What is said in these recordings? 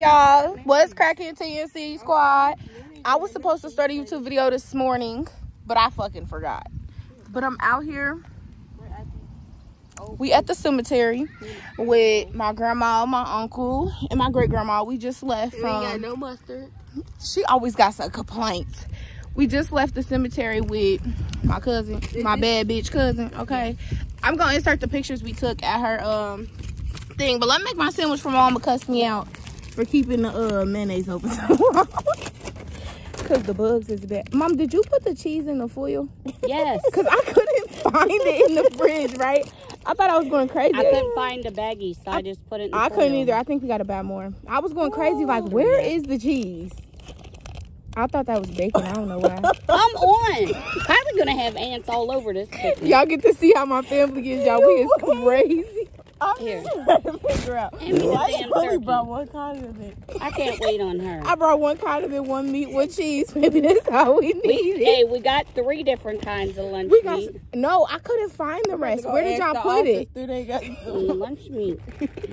Y'all, what's cracking TNC squad? I was supposed to start a YouTube video this morning, but I fucking forgot. But I'm out here. We at the cemetery with my grandma, my uncle, and my great grandma. We just left from. got no mustard. She always got some complaints. We just left the cemetery with my cousin, my bad bitch cousin. Okay, I'm gonna insert the pictures we took at her um thing, but let me make my sandwich for mom to cuss me out for keeping the uh, mayonnaise open so long. Cause the bugs is bad. Mom, did you put the cheese in the foil? Yes. Cause I couldn't find it in the fridge, right? I thought I was going crazy. I couldn't find the baggie, so I, just put it in the I couldn't either. I think we gotta buy more. I was going crazy, like, where is the cheese? I thought that was bacon. I don't know why. Come on. Probably gonna have ants all over this. Y'all get to see how my family is, y'all. We is crazy. Here. figure out. Hand me the Why damn you only turkey. brought one condiment? I can't wait on her. I brought one condiment, one meat, one cheese. Maybe that's all we We, needed. hey, we got three different kinds of lunch We got meat. no. I couldn't find the rest. Where did y'all put it? They got Mm, lunch meat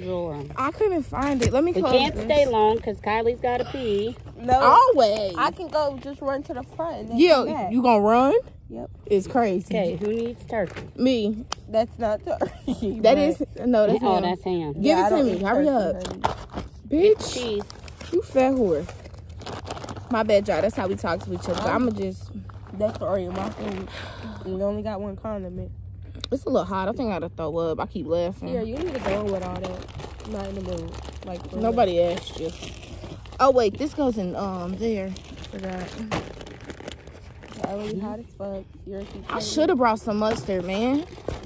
drawer. I couldn't find it. Let me We close can't this. stay long because Kylie's got to pee. no? Always. I can go just run to the front. And then yeah, you gonna run? Yep. It's crazy. Okay, who needs turkey? Me. That's not turkey. That is no. That's oh, him. that's him. Give Yeah, it to me. Hurry up, bitch. Cheese. You fat whore. My bad, y'all. That's how we talk to each other. I'ma just. That's the story of my food. We only got one condiment. It's a little hot. I think I gotta throw up. I keep laughing. Yeah, you need to go with all that. Not in the mood. Like for Nobody asked you. Oh wait, this goes in um there. Forgot. Real. Already hot as fuck. You're I should have brought some mustard, man.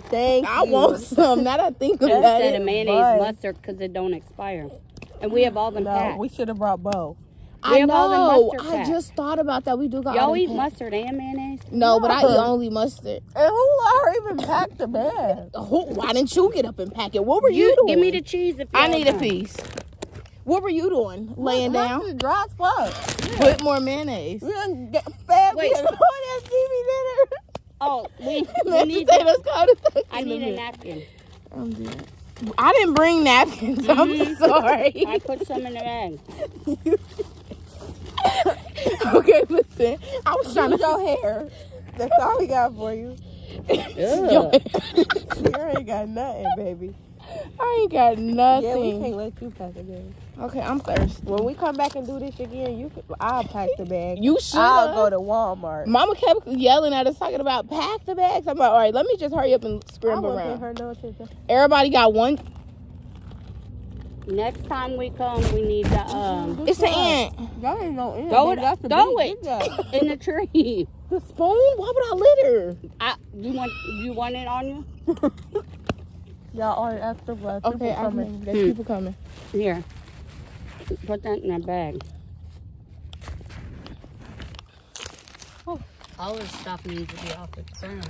Thank I you. want some. Now that I think about Instead of it. mayonnaise, but- mustard because it don't expire. And we have all them No, packs. we should have brought both. We I have all the know. mustard I just thought about that. We do got. all Y'all eat packs. mustard and mayonnaise? No, but I eat only mustard. And who are even packed the bag? Who- Why didn't you get up and pack it? What were you, You doing? give me the cheese if I y'all need a done. piece. What were you doing? Laying down. Mustard dry as fuck. Put more mayonnaise. We done get fed. Wait. We done on that TV dinner. Oh, we, we need. say that's called a I need a napkin. I'm dead. I didn't bring napkins. I'm Mhm. sorry. I put some in the bag. okay, listen. I was trying Use to. your hair. That's all we got for you. Yo, You ain't got nothing, baby. I ain't got nothing. Yeah, we nothing. can't let you pack a bag. okay, I'm thirsty. When we come back and do this again, you can, I'll pack the bag. You should. I'll go to Walmart. Mama kept yelling at us, talking about pack the bags. I'm like, all right, let me just hurry up and I scramble won't around. her no attention. Everybody got one. Next time we come, we need the um It's an ant. Y'all ain't no end. Throw it- That's the throw it. in the tree. The spoon? Why would I litter? I, you want you want it on you? Y'all are after blood. Okay, People I coming. mean, there's Hmm. people coming. Here. Put that in our bag. Oh, all this stuff needs to be off the ground.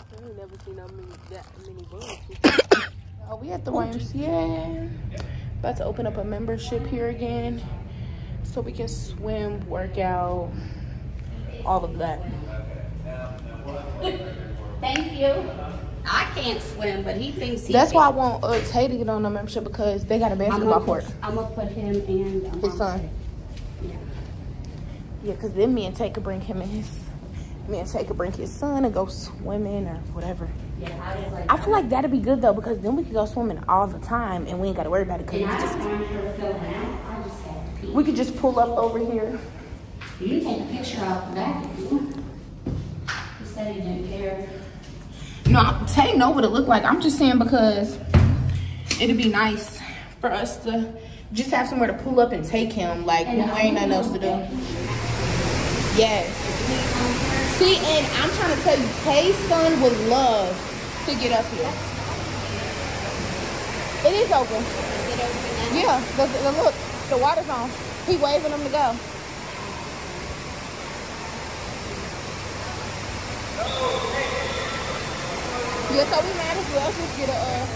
I ain't never seen that many, that many bugs. Oh, we at the YMCA. About to open up a membership here again. So we can swim, work out, all of that. Thank you. Can't swim, but he thinks he That's can. why I want uh, Tay to get on the membership because they got a I'm basketball gonna, court. put, I'm gonna put him and um, His son. Yeah. Yeah, because then me and Tay could bring him and his, me and Tay could bring his son and go swimming or whatever. Yeah, I was like, I feel like that'd be good though because then we could go swimming all the time and we ain't got to worry about it because we, could just just, wanted her to fill it out. I just had to pee. we could just pull up over here. You can take a picture of that. He said he didn't care. No, Tay know what it looked like. I'm just saying because it'd be nice for us to just have somewhere to pull up and take him. Like when there ain't nothing else to do. Yes. See, and I'm trying to tell you, Tay's son would love to get up here. It is open. Yeah, the, the, look, the water's on. He waving them to go. Yeah, so we might as well just get a. Uh...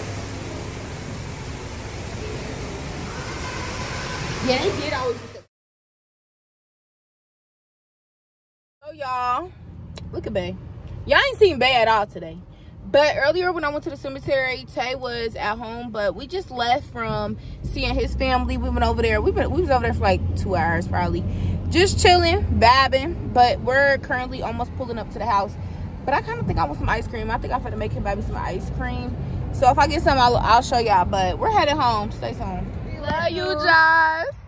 Yeah, they did always. Oh, y'all, look at Bay. Y'all ain't seen Bay at all today. But earlier when I went to the cemetery, Tay was at home, but we just left from seeing his family. We went over there. We been we was over there for like two hours probably. Just chilling, babbing. But we're currently almost pulling up to the house. But I kind of think I want some ice cream. I think I'm gonna make him baby some ice cream. So if I get some, I'll, I'll show y'all. But we're headed home. Stay home. We love you, Josh.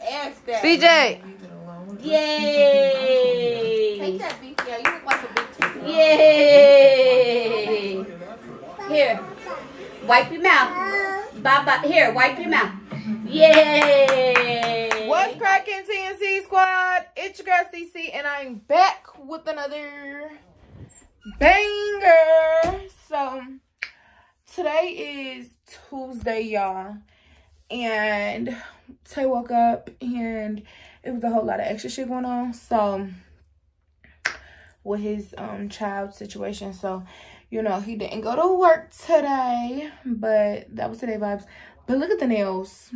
You just asked that. CJ. Yay! Take that big, yeah, you look like a big. Yay! Here, wipe your mouth. Bye bye. Here, wipe your mouth. Yay! What's cracking, TNC squad? It's your girl CC, and I'm back with another banger. So today is Tuesday, y'all, and Tay woke up and it was a whole lot of extra shit going on. So with his um child situation, so you know he didn't go to work today, but that was today vibes. But look at the nails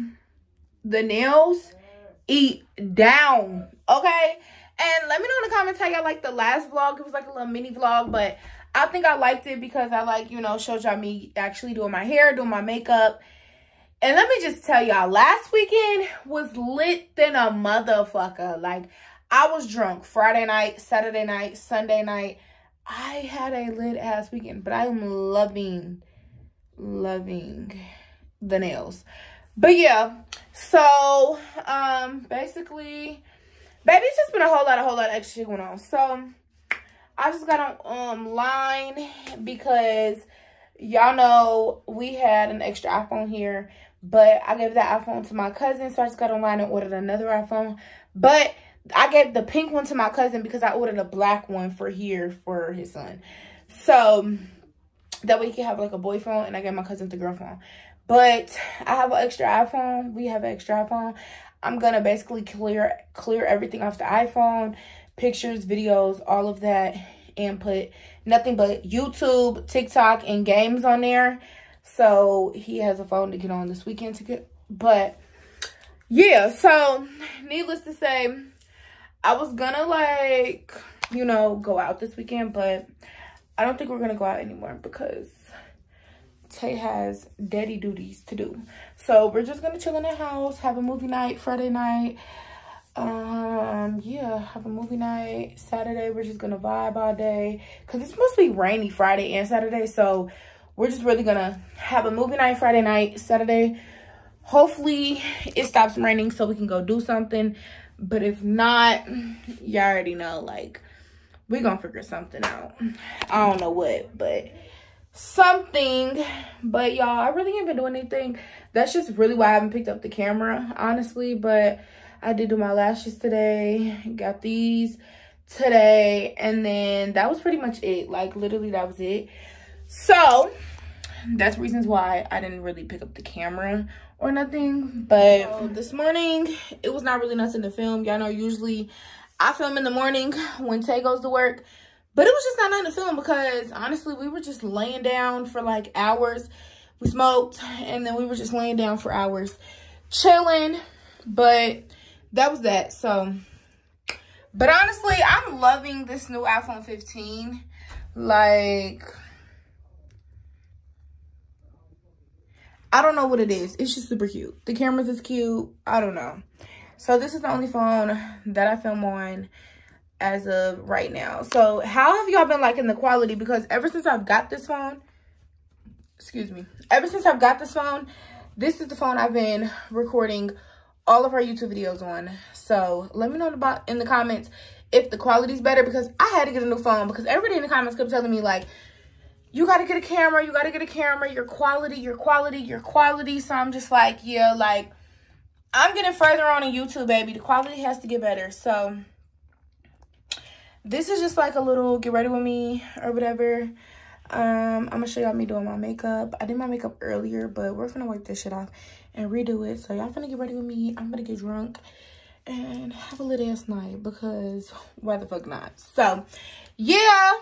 the nails eat down okay and let me know in the comments how y'all like the last vlog it was like a little mini vlog but i think i liked it because i like you know showed y'all me actually doing my hair doing my makeup and let me just tell y'all last weekend was lit than a motherfucker. Like i was drunk friday night saturday night sunday night. I had a lit ass weekend but i'm loving loving the nails. But yeah so um basically baby's just been a whole lot a whole lot of extra shit going on. So i just got on um line because y'all know we had an extra iphone here but i gave that iphone to my cousin so i just got online and ordered another iphone but i gave the pink one to my cousin because i ordered a black one for here for his son so that way he can have like a boy phone and i gave my cousin the girl phone but I have an extra iPhone. We have an extra iPhone. I'm gonna basically clear clear everything off the iPhone, pictures, videos, all of that, and put nothing but YouTube, TikTok, and games on there. So he has a phone to get on this weekend to get. But yeah, so needless to say, I was gonna like you know go out this weekend, but I don't think we're gonna go out anymore because Tay has daddy duties to do. So we're just gonna chill in the house, have a movie night Friday night. Um, yeah, have a movie night Saturday. We're just gonna vibe all day because it's be rainy Friday and Saturday. So we're just really gonna have a movie night Friday night, Saturday. Hopefully it stops raining so we can go do something. But if not, you already know, like, we're gonna figure something out. I don't know what, but something but y'all i really ain't been doing anything that's just really why i haven't picked up the camera honestly but i did do my lashes today got these today and then that was pretty much it like literally that was it so that's reasons why i didn't really pick up the camera or nothing but so this morning it was not really nothing to film y'all know usually i film in the morning when tay goes to work but it was just not nothing to film because honestly, we were just laying down for like hours. We smoked and then we were just laying down for hours, chilling. But that was that. So, but honestly, I'm loving this new iPhone 15. Like, I don't know what it is. It's just super cute. The cameras is cute. I don't know. So this is the only phone that I film on as of right now. So how have y'all been liking the quality? Because ever since I've got this phone, excuse me, ever since I've got this phone, this is the phone I've been recording all of our YouTube videos on. So let me know about in the comments if the quality's better because I had to get a new phone because everybody in the comments kept telling me like, you got to get a camera, you got to get a camera, your quality, your quality, your quality. So I'm just like, yeah, like I'm getting further on in YouTube, baby. The quality has to get better. So this is just like a little get ready with me or whatever. Um, I'm gonna show y'all me doing my makeup. I did my makeup earlier, but we're gonna wipe this shit off and redo it. So y'all gonna get ready with me. I'm gonna get drunk and have a lit ass night because why the fuck not? So yeah,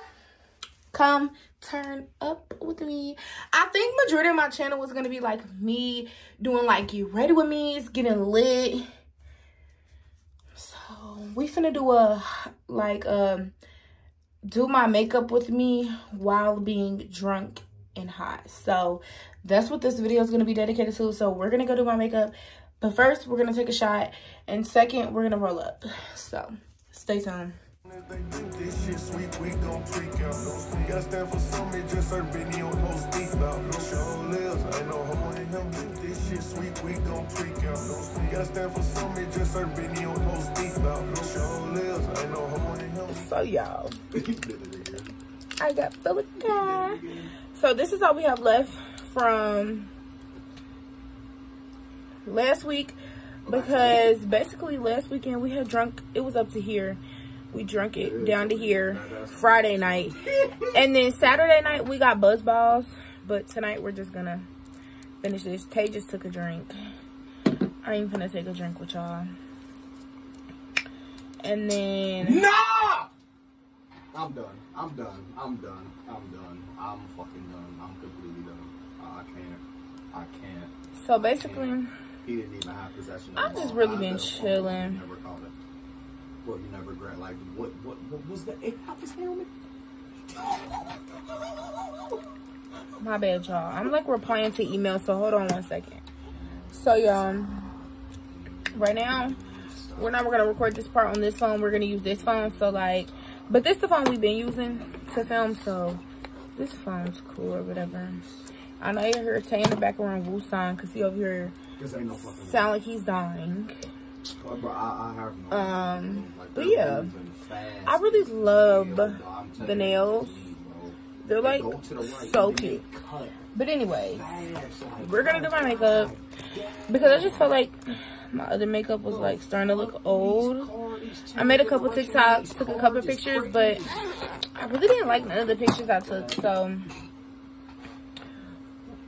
come turn up with me. I think majority of my channel was gonna be like me doing like get ready with me, it's getting lit. So we finna do a like um do my makeup with me while being drunk and hot. So that's what this video is going to be dedicated to. So we're going to go do my makeup. But first, we're going to take a shot. And second, we're going to roll up. So stay tuned. This shit sweet, we gon' freak out. Gotta stand for something, just serve Benny on post deep out. No show lives, ain't no homo in him. This shit sweet, we gon' freak out. Gotta stand for something, just serve Benny on post deep out. No show lives, ain't no homo in him. So y'all, I got Philippa. So this is all we have left from last week oh, because basically last weekend we had drunk, it was up to here we drunk it down to here Friday night. And then Saturday night, we got buzz balls. But tonight, we're just gonna finish this. Tay just took a drink. I ain't gonna take a drink with y'all. And then... Nah! I'm done. I'm done. I'm done. I'm done. I'm fucking done. I'm completely done. I can't. I can't. So basically... He didn't even have possession. I've just really been chilling you never regret. Like, what, what, what was the eight off his helmet? My bad, y'all. I'm like replying to emails, so hold on one second. So, y'all, right now, we're not gonna record this part on this phone. We're gonna use this phone. So, like, but this the phone we've been using to film. So, this phone's cool or whatever. I know you heard Tay in the background Wusan because he over here sound like he's dying. Um, but yeah, I really love the nails. They're like so cute. But anyway, we're gonna do my makeup because I just felt like my other makeup was like starting to look old. I made a couple TikToks, took a couple pictures, but I really didn't like none of the pictures I took. So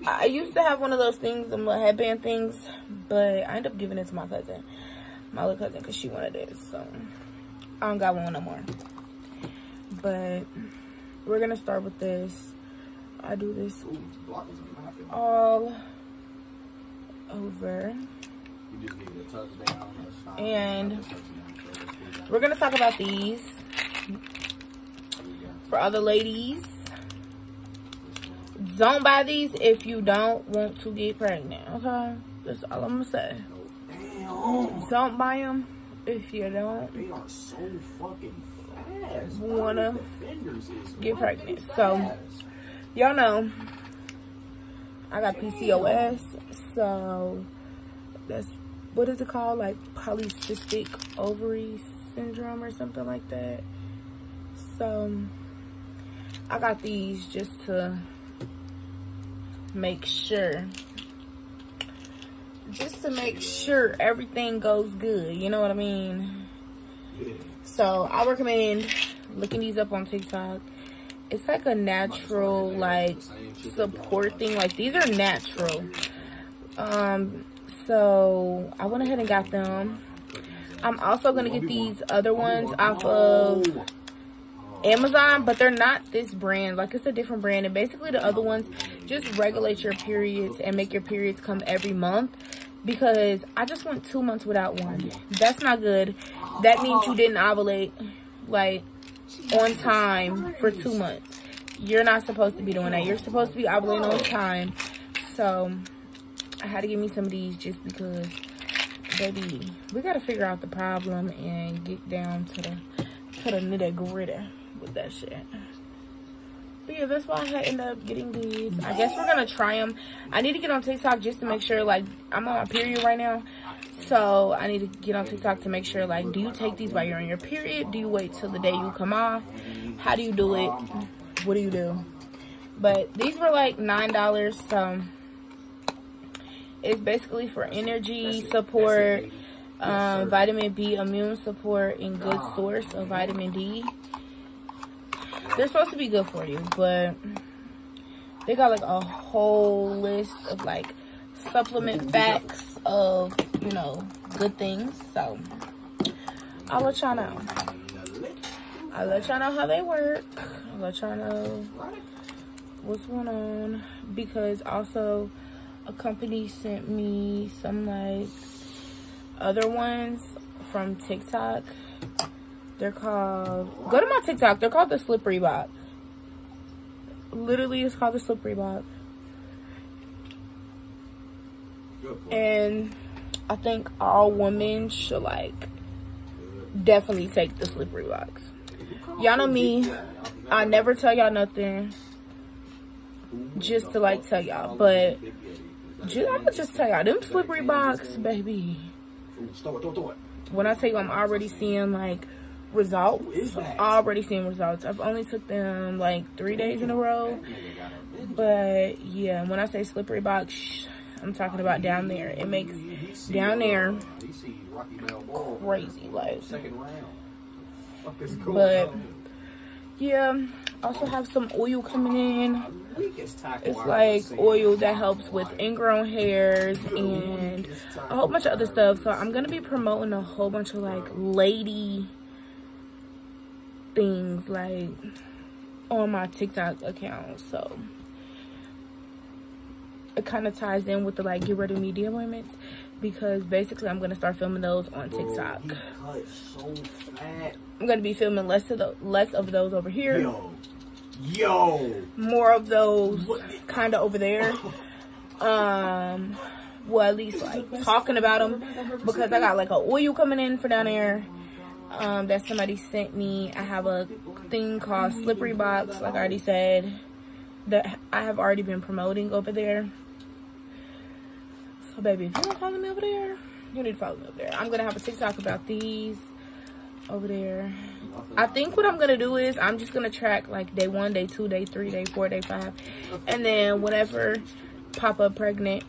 I used to have one of those things, the headband things, but I ended up giving it to my cousin my little cousin because she wanted it. So I don't got one no more. But we're gonna start with this. I do this all over. And we're gonna talk about these for other ladies. Don't buy these if you don't want to get pregnant, okay? That's all I'm gonna say. Don't buy them if you don't. They are so fucking fast. Wanna get pregnant. So, y'all know I got PCOS. So, that's what is it called? Like polycystic ovary syndrome or something like that. So, I got these just to make sure just to make sure everything goes good. You know what I mean? So I recommend looking these up on TikTok. It's like a natural like support thing. Like these are natural. Um, so I went ahead and got them. I'm also gonna get these other ones off of Amazon, but they're not this brand. Like it's a different brand. And basically the other ones just regulate your periods and make your periods come every month because I just went two months without one. That's not good. That means you didn't ovulate like on time for two months. You're not supposed to be doing that. You're supposed to be ovulating on time. So I had to give me some of these just because, baby, we got to figure out the problem and get down to the to the nitty gritty with that shit. But yeah, that's why I end up getting these. I guess we're gonna try them. I need to get on TikTok just to make sure, like, I'm on my period right now. So I need to get on TikTok to make sure, like, do you take these while you're on your period? Do you wait till the day you come off? How do you do it? What do you do? But these were like nine dollars. So it's basically for energy support, um, vitamin B, immune support, and good source of vitamin D. They're supposed to be good for you, but they got like a whole list of like supplement facts of you know good things. So I'll let y'all know. I'll let y'all know how they work. I'll let y'all know what's going on because also a company sent me some like other ones from TikTok. They're called go to my TikTok. They're called the slippery box. Literally it's called the slippery box. And I think all women should like definitely take the slippery box. Y'all know me. I never tell y'all nothing just to like tell y'all, but just, I'm gonna just tell y'all, them slippery box, baby. When I tell you I'm already seeing like results, already seeing results. I've only took them like three days in a row, but yeah, when I say slippery box, I'm talking about down there. It makes down there crazy, like. But yeah, also have some oil coming in. It's like oil that helps with ingrown hairs and a whole bunch of other stuff. So I'm gonna be promoting a whole bunch of like lady things like on my TikTok account. So it kind of ties in with the like get of media appointments because basically I'm gonna start filming those on TikTok. I'm gonna be filming less of the less of those over here. Yo. Yo. More of those kind of over there. Um, well at least like talking about them because I got like a oil coming in for down there. Um, that somebody sent me. I have a thing called Slippery Box, like I already said, that I have already been promoting over there. So baby, if you don't follow me over there, you need to follow me over there. I'm gonna have a TikTok about these over there. I think what I'm gonna do is I'm just gonna track like day one, day two, day three, day four, day five, and then whenever pop up pregnant,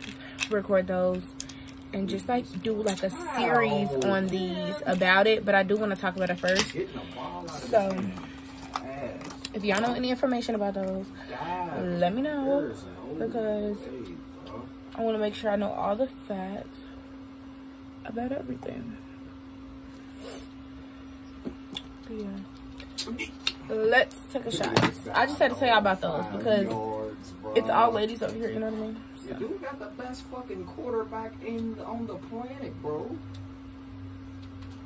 record those and just like do like a series on these about it. But I do want to talk about it first. So if y'all know any information about those, let me know because I want to make sure I know all the facts about everything. Yeah. Let's take a shot. I just had to tell y'all about those because it's all ladies over here, you know what I mean? Yeah, dude got the best fucking quarterback in on the planet, bro.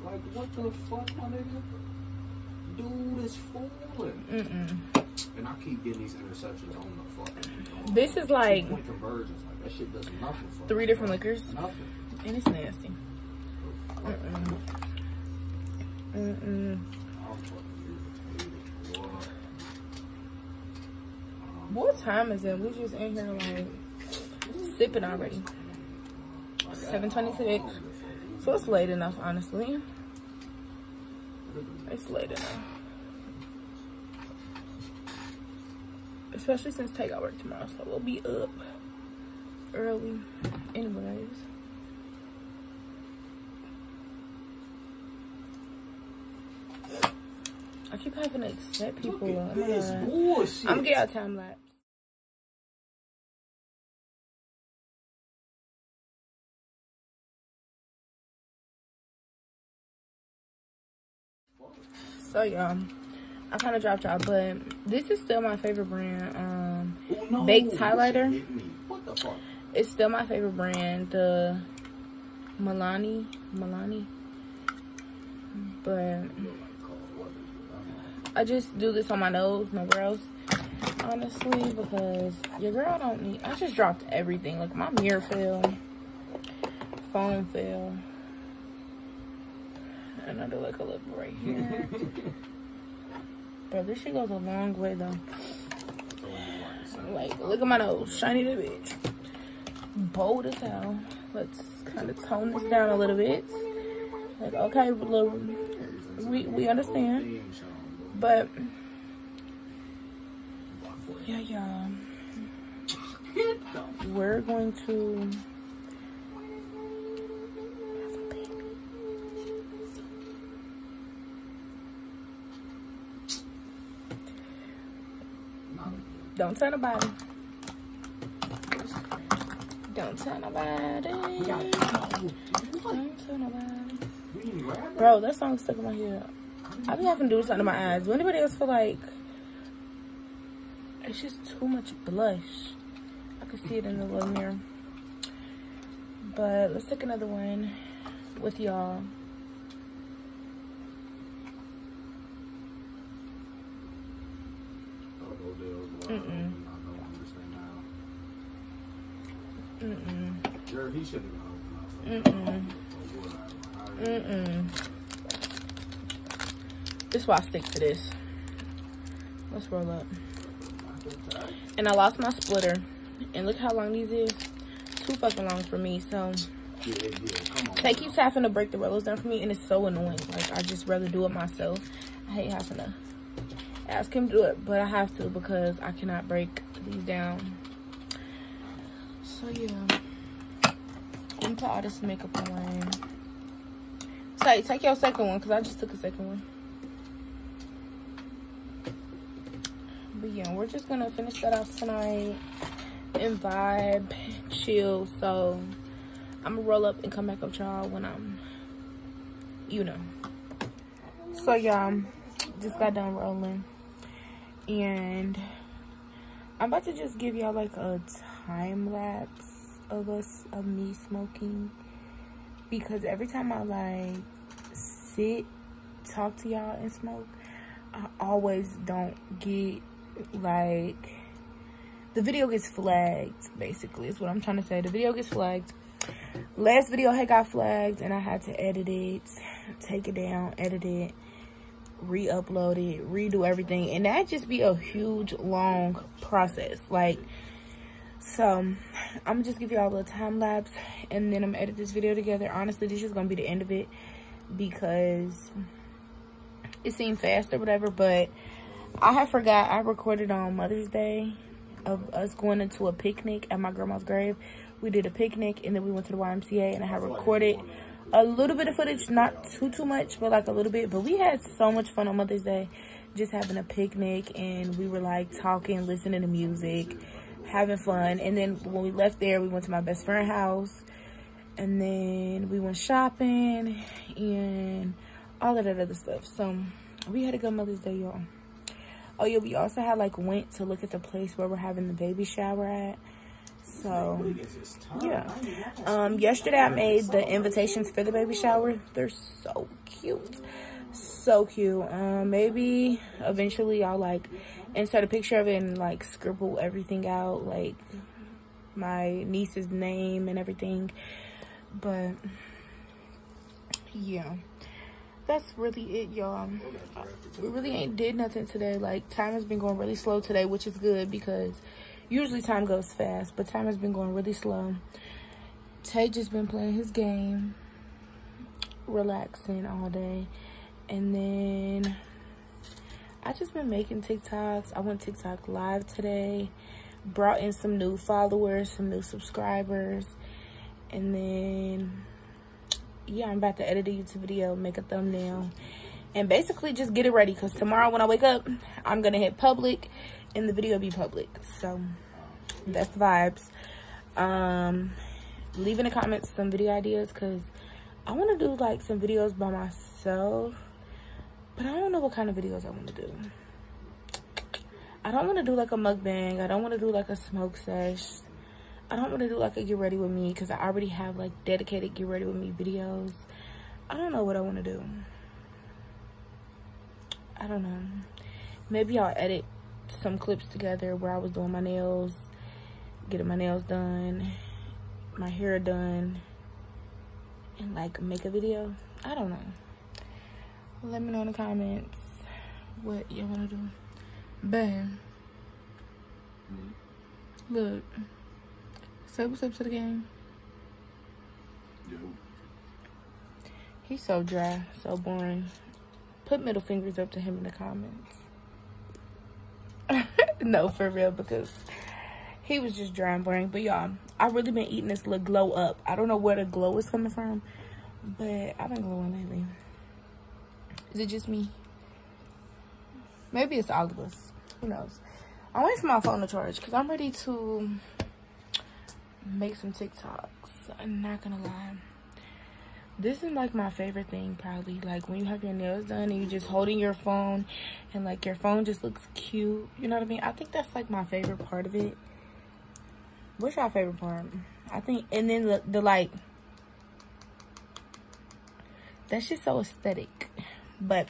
Like, what the fuck, my nigga? Dude is fooling. Mm-mm. And I keep getting these interceptions on the fucking. on This is like point conversions. Like that shit does nothing for three me, different bro. liquors Nothing. and it's nasty. Oh, Mm-mm. Mm-mm. I'm fucking irritated. What? What time is it? We just in here like sipping already. 726. So it's late enough, honestly. It's late enough. Especially since take out work tomorrow, so we'll be up early. Anyways. I keep having to accept people. Look at this bullshit. I'm gonna get out time lapse. So y'all, I kind of dropped y'all, but this is still my favorite brand. Um, Oh, no, baked highlighter. shit hit me. What the fuck? it's still my favorite brand, the Milani, Milani. But I just do this on my nose, nowhere else. Honestly, because your girl don't need. I just dropped everything. Like my mirror fell, phone fell, and I do like a lip right here. Bro, this shit goes a long way though. Like, look at my nose. Shiny the bitch. Bold as hell. Let's kind of tone this down a little bit. Like, okay, little, we, we understand. But, yeah, yeah. We're going to... Don't tell nobody. Don't tell nobody. Don't tell nobody. Bro, that song stuck in my head. I be having to do something to my eyes. Do anybody else feel like it's just too much blush? I can see it in the little mirror. But let's take another one with y'all. Mm-mm. Mm-mm. Mm-mm. Mm-mm. This is why I stick to this. Let's roll up. And I lost my splitter. And look how long these is. Too fucking long for me. So Yeah, yeah. On, they keeps having to break the rollers down for me and it's so annoying. Like I just rather do it myself. I hate having to ask him to do it, but I have to because I cannot break these down. So yeah, into all this makeup on. Take take your second one because I just took a second one. But yeah, we're just gonna finish that off tonight and vibe, chill. So I'm gonna roll up and come back up y'all when I'm, you know. So y'all, just got done rolling and I'm about to just give y'all like a time lapse of us of me smoking. Because every time I like sit talk to y'all and smoke I always don't get like the video gets flagged basically is what I'm trying to say. The video gets flagged. Last video had got flagged and I had to edit it take it down edit it re-upload it, redo everything, and that just be a huge long process. Like, so I'm gonna just give y'all a little time lapse, and then I'm gonna edit this video together. Honestly, this is gonna be the end of it because it seemed fast or whatever, but I have forgot I recorded on Mother's Day of us going into a picnic at my grandma's grave. We did a picnic and then we went to the YMCA and I have recorded a little bit of footage, not too, too much, but like a little bit. But we had so much fun on Mother's Day, just having a picnic and we were like talking, listening to music, having fun. And then when we left there, we went to my best friend's house and then we went shopping and all of that other stuff. So we had a good Mother's Day, y'all. Oh yeah, we also had like went to look at the place where we're having the baby shower at. So, yeah. Um, yesterday I made the invitations for the baby shower. They're so cute. So cute. Um, maybe eventually I'll like insert a picture of it and like scribble everything out. Like my niece's name and everything. But, yeah. That's really it, y'all. We really ain't did nothing today. Like, time has been going really slow today, which is good because usually time goes fast, but time has been going really slow. Tay just been playing his game, relaxing all day. And then I just been making TikToks. I went TikTok live today, brought in some new followers, some new subscribers. And then, yeah, I'm about to edit a YouTube video, make a thumbnail, and basically just get it ready. Because tomorrow when I wake up, I'm going to hit public and the video be public. So that's the vibes. Um, leave in the comments some video ideas because I want to do like some videos by myself. But I don't know what kind of videos I want to do. I don't want to do like a mukbang. I don't want to do like a smoke sesh. I don't want to do like a get ready with me because I already have like dedicated get ready with me videos. I don't know what I want to do. I don't know. Maybe I'll edit some clips together where I was doing my nails, getting my nails done, my hair done, and like make a video. I don't know. Let me know in the comments what you want to do. Bam. -hmm. Look. Say what's up to the game. Yo. He's so dry, so boring. Put middle fingers up to him in the comments. no, for real, because he was just dry and boring. But y'all, I really been eating this little glow up. I don't know where the glow is coming from, but I've been glowing lately. Is it just me? Maybe it's all of us. Who knows? I'm waiting for my phone to charge because I'm ready to make some TikToks. I'm not gonna lie. This is like my favorite thing probably. Like when you have your nails done and you're just holding your phone and like your phone just looks cute. You know what I mean? I think that's like my favorite part of it. What's your favorite part? I think and then the, the like that's just so aesthetic. But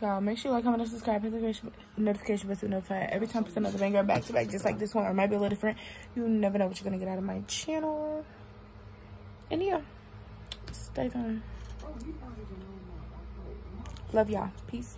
y'all make sure you like, comment, and subscribe, hit the notification- notification bell to notify every time I post another banger back to back just like this one or might be a little different. You never know what you're gonna get out of my channel. And yeah, stay tuned. Love y'all. Peace.